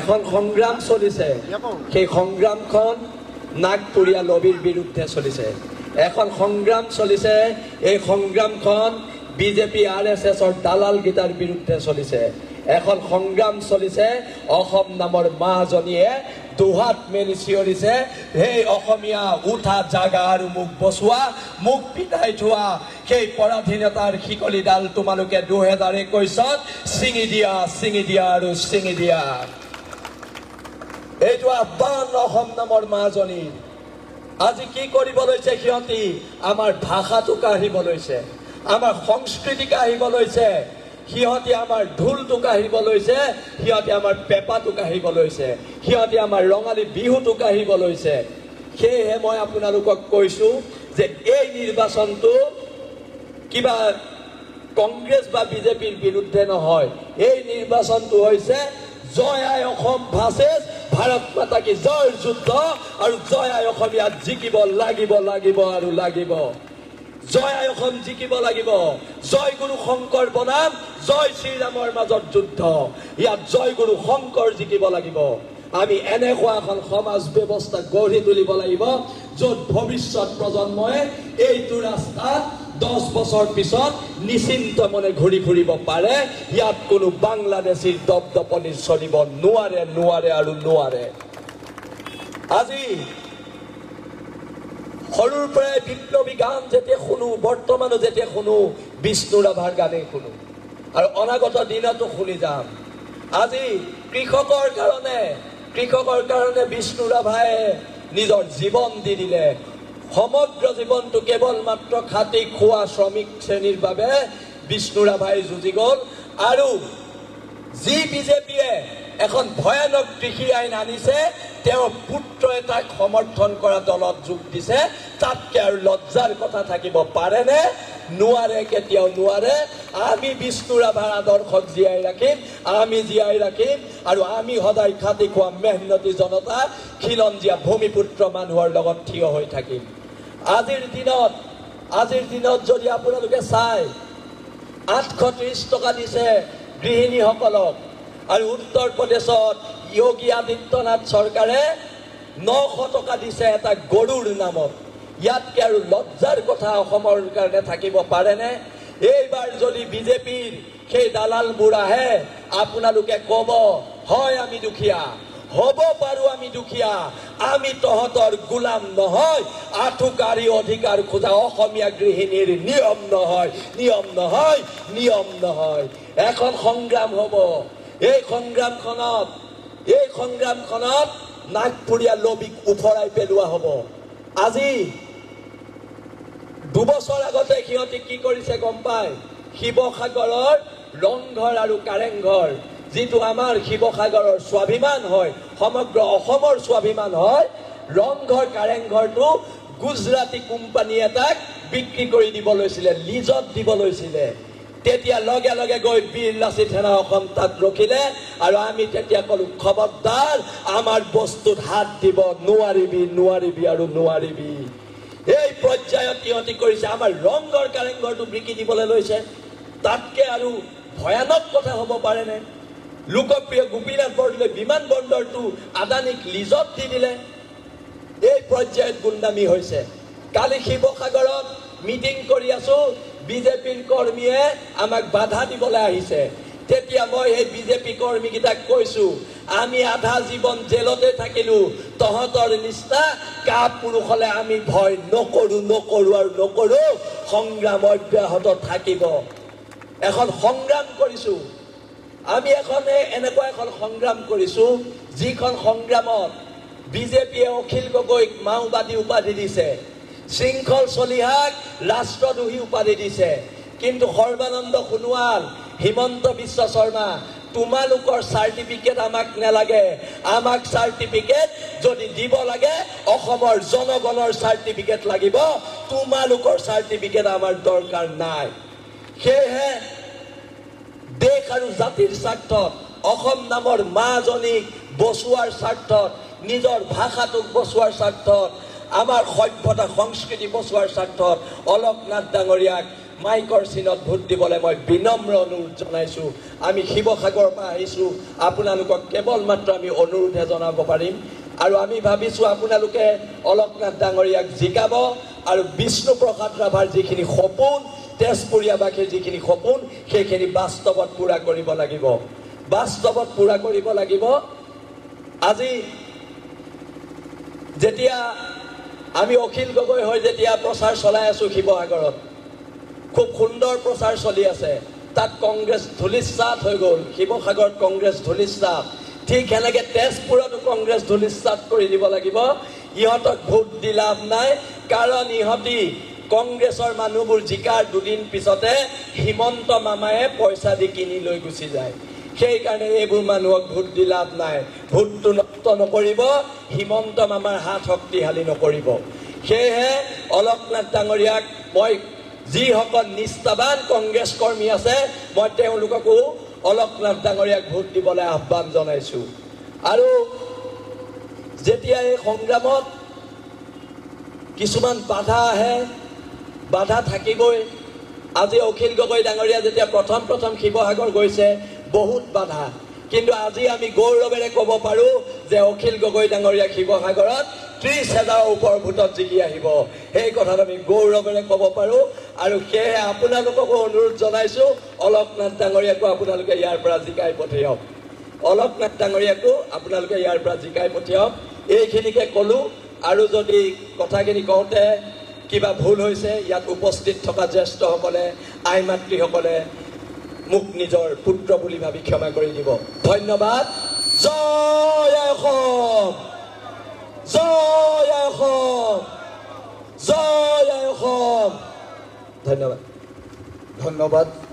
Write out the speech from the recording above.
এখন সংগ্ৰাম চলিছে। সেই সংগ্ৰামখন নাগপুৰীয়া লবিৰ বিৰুদ্ধে চলিছে। এখন সংগ্ৰাম চলিছে। এই সংগ্ৰামখন বিজেপি আৰ এছ এছৰ দালালকেইটাৰ বিৰুদ্ধে চলিছে। এখন সংগ্ৰাম চলিছে। অসম নামৰ মাজনীয়ে দুহাত মেলি চিঞৰিছে। সেই অসমীয়া উঠা জাগা আৰু মোক বচোৱা মোক পিতাই থোৱা। সেই পৰাধীনতাৰ শিকলিডাল তোমালোকে দুহেজাৰ একৈছত ছিঙি দিয়া ছিঙি দিয়া আৰু ছিঙি দিয়া। এইটো আহ্বান অসম নামৰ মাজনীৰ আজি কি কৰিব লৈছে সিহঁতি? আমাৰ ভাষাটো কাঢ়িব লৈছে। আমাৰ সংস্কৃতি কাঢ়িব লৈছে। সিহঁতি আমাৰ ঢোলটো কাঢ়িব লৈছে। সিহঁতি আমাৰ পেঁপাটো কাঢ়িব লৈছে। সিহঁতি আমাৰ ৰঙালী বিহুটো কাঢ়িব লৈছে। সেয়েহে মই আপোনালোকক কৈছোঁ যে এই নিৰ্বাচনটো কিবা কংগ্ৰেছ বা বিজেপিৰ বিৰুদ্ধে নহয়। এই নিৰ্বাচনটো হৈছে জয় আই অসম ভাৰ্চেছ ভাৰত মাতা কি জয়ৰ যুদ্ধ আৰু জয় আই অসমীয়াত জিকিব লাগিব লাগিব আৰু লাগিব। জয় আই অসম জিকিব লাগিব। জয় গুৰু শংকৰ বনাম জয় শ্ৰীৰামৰ মাজত যুদ্ধ। ইয়াত জয় গুৰু শংকৰ জিকিব লাগিব। আমি এনেকুৱা এখন সমাজ ব্যৱস্থা গঢ়ি তুলিব লাগিব য'ত ভৱিষ্যত প্ৰজন্মই এইটো ৰাস্তাত দহ বছৰ পিছত নিশ্চিন্ত মনে ঘূৰি ফুৰিব পাৰে। ইয়াত কোনো বাংলাদেশীৰ দপদপনি চলিব নোৱাৰে নোৱাৰে আৰু নোৱাৰে। আজি সৰুৰ পৰাই বিপ্লৱী গান যেতিয়া শুনো বৰ্তমানো যেতিয়া শুনো বিষ্ণু ৰাভাৰ গানেই শুনো। আৰু অনাগত দিনতো শুনি যাম। আজি কৃষকৰ কাৰণে কৃষকৰ কাৰণে বিষ্ণু ৰাভাই নিজৰ জীৱন দি দিলে। সমগ্ৰ জীৱনটো কেৱল মাত্ৰ খাটি খোৱা শ্ৰমিক শ্ৰেণীৰ বাবে বিষ্ণু ৰাভাই যুঁজি গ'ল আৰু যি বিজেপিয়ে এখন ভয়ানক কৃষি আইন আনিছে তেওঁৰ পুত্ৰ এটাক সমৰ্থন কৰা দলত যোগ দিছে তাতকৈ আৰু লজ্জাৰ কথা থাকিব পাৰেনে? নোৱাৰে কেতিয়াও নোৱাৰে। আমি বিষ্ণু ৰাভাৰ আদৰ্শক জীয়াই ৰাখিম আমি জীয়াই ৰাখিম আৰু আমি সদায় খাটি খোৱা মেহনতি জনতা খিলঞ্জীয়া ভূমিপুত্ৰ মানুহৰ লগত থিয় হৈ থাকিম। আজিৰ দিনত আজিৰ দিনত যদি আপোনালোকে চায় আঠশ ত্ৰিছ টকা দিছে গৃহিণীসকলক। আৰু উত্তৰ প্ৰদেশত যোগী আদিত্যনাথ চৰকাৰে নশ টকা দিছে এটা গৰুৰ নামত। ইয়াতকৈ আৰু লজ্জাৰ কথা অসমৰ কাৰণে থাকিব পাৰেনে? এইবাৰ যদি বিজেপিৰ সেই দালালবোৰ আহে আপোনালোকে ক'ব হয় আমি দুখীয়া। হ'ব পাৰো আমি দুখীয়া। আমি তহঁতৰ গোলাম নহয়। আঁঠুকাৰী অধিকাৰ খোজা অসমীয়া গৃহিণীৰ নিয়ম নহয়। নিয়ম নহয় নিয়ম নহয়। এখন সংগ্ৰাম হ'ব। এই সংগ্ৰামখনত এই সংগ্ৰামখনত নাগপুৰীয়া লবিক ওফৰাই পেলোৱা হ'ব। আজি দুবছৰ আগতে সিহঁতে কি কৰিছে গম পায় শিৱসাগৰৰ ৰংঘৰ আৰু কাৰেংঘৰ। যিটো আমাৰ শিৱসাগৰৰ স্বাভিমান হয় সমগ্ৰ অসমৰ স্বাভিমান হয় ৰংঘৰ কাৰেংঘৰটো গুজৰাটী কোম্পানী এটাক বিক্ৰী কৰি দিব লৈছিলে লিজত দিব লৈছিলে। তেতিয়া লগে লগে গৈ বীৰ লাচিত সেনা অসম তাত ৰখিলে আৰু আমি তেতিয়া ক'লো খবৰদাৰ আমাৰ বস্তুত হাত দিব নোৱাৰিবি নোৱাৰিবি আৰু নোৱাৰিবি। এই পৰ্যায়ত সিহঁতি কৰিছে আমাৰ ৰংঘৰ কাৰেংঘৰটো বিকি দিবলৈ লৈছে। তাতকৈ আৰু ভয়ানক কথা হ'ব পাৰেনে? লোকপ্ৰিয় গোপীনাথ বৰদলৈ বিমান বন্দৰটো আদানীক লিজত দি দিলে। এই পৰ্যায়ত গুণ্ডামী হৈছে। কালি শিৱসাগৰত মিটিং কৰি আছো। বিজেপিৰ কৰ্মীয়ে আমাক বাধা দিবলৈ আহিছে। তেতিয়া মই সেই বিজেপি কৰ্মীকেইটাক কৈছো আমি আধা জীৱন জেলতে থাকিলো। তহঁতৰ নিচিনা কা পুৰুষলে আমি ভয় নকৰো নকৰো আৰু নকৰো। সংগ্ৰাম অব্যাহত থাকিব। এখন সংগ্ৰাম কৰিছো। আমি এখন এনেকুৱা এখন সংগ্ৰাম কৰিছো যিখন সংগ্ৰামত বিজেপিয়ে অখিল গগৈক মাওবাদী উপাধি দিছে শৃংখল চলিহাক ৰাষ্ট্ৰদ্ৰোহী উপাধি দিছে। কিন্তু সৰ্বানন্দ সোণোৱাল হিমন্ত বিশ্ব শৰ্মা তোমালোকৰ চাৰ্টিফিকেট আমাক নালাগে। আমাক চাৰ্টিফিকেট যদি দিব লাগে অসমৰ জনগণৰ চাৰ্টিফিকেট লাগিব। তোমালোকৰ চাৰ্টিফিকেট আমাৰ দৰকাৰ নাই। সেয়েহে দেশ আৰু জাতিৰ স্বাৰ্থত অসম নামৰ মাজনীক বচোৱাৰ স্বাৰ্থত নিজৰ ভাষাটোক বচোৱাৰ স্বাৰ্থত আমাৰ সভ্যতা সংস্কৃতি বচোৱাৰ স্বাৰ্থত অলকনাথ ডাঙৰীয়াক মাইকৰ চিনত ভোট দিবলৈ মই বিনম্ৰ অনুৰোধ জনাইছোঁ। আমি শিৱসাগৰৰ পৰা আহিছোঁ আপোনালোকক কেৱল মাত্ৰ আমি অনুৰোধহে জনাব পাৰিম। আৰু আমি ভাবিছোঁ আপোনালোকে অলকনাথ ডাঙৰীয়াক জিকাব আৰু বিষ্ণুপ্ৰসাদ ৰাভাৰ যিখিনি সপোন তেজপুৰীয়াবাসীৰ যিখিনি সপোন সেইখিনি বাস্তৱত পূৰা কৰিব লাগিব। বাস্তৱত পূৰা কৰিব লাগিব। আজি যেতিয়া আমি অখিল গগৈ হৈ যেতিয়া প্ৰচাৰ চলাই আছোঁ শিৱসাগৰত খুব সুন্দৰ প্ৰচাৰ চলি আছে। তাত কংগ্ৰেছ ধূলিচাত হৈ গ'ল শিৱসাগৰত কংগ্ৰেছ ধূলিচাত ঠিক সেনেকৈ তেজপুৰতো কংগ্ৰেছ ধূলিচাত কৰি দিব লাগিব। ইহঁতক ভোট দি লাভ নাই কাৰণ ইহঁতি কংগ্ৰেছৰ মানুহবোৰ জিকাৰ দুদিন পিছতে হিমন্ত মামায়ে পইচা দি কিনি লৈ গুচি যায়। সেইকাৰণে এইবোৰ মানুহক ভোট দি লাভ নাই। ভোটটো নষ্ট নকৰিব হিমন্ত মামাৰ হাত শক্তিশালী নকৰিব। সেয়েহে অলকনাথ ডাঙৰীয়াক মই যিসকল নিষ্ঠাবান কংগ্ৰেছ কৰ্মী আছে মই তেওঁলোককো অলকনাথ ডাঙৰীয়াক ভোট দিবলৈ আহ্বান জনাইছোঁ। আৰু যেতিয়া এই সংগ্ৰামত কিছুমান বাধা আহে বাধা থাকিবই। আজি অখিল গগৈ ডাঙৰীয়া যেতিয়া প্ৰথম প্ৰথম শিৱসাগৰ গৈছে বহুত বাধা। কিন্তু আজি আমি গৌৰৱেৰে ক'ব পাৰোঁ যে অখিল গগৈ ডাঙৰীয়া শিৱসাগৰত ত্ৰিছ হাজাৰৰ ওপৰ ভোটত জিকি আহিব। সেই কথাত আমি গৌৰৱেৰে ক'ব পাৰোঁ। আৰু সেয়েহে আপোনালোককো অনুৰোধ জনাইছোঁ অলকনাথ ডাঙৰীয়াকো আপোনালোকে ইয়াৰ পৰা জিকাই পঠিয়াওক। অলকনাথ ডাঙৰীয়াকো আপোনালোকে ইয়াৰ পৰা জিকাই পঠিয়াওক। এইখিনিকে ক'লোঁ। আৰু যদি কথাখিনি কওঁতে কিবা ভুল হৈছে ইয়াত উপস্থিত থকা জ্যেষ্ঠসকলে আই মাতৃসকলে মোক নিজৰ পুত্ৰ বুলি ভাবি ক্ষমা কৰি দিব। ধন্যবাদ। জয় অসম। জয় অসম। জয় অসম। ধন্যবাদ। ধন্যবাদ।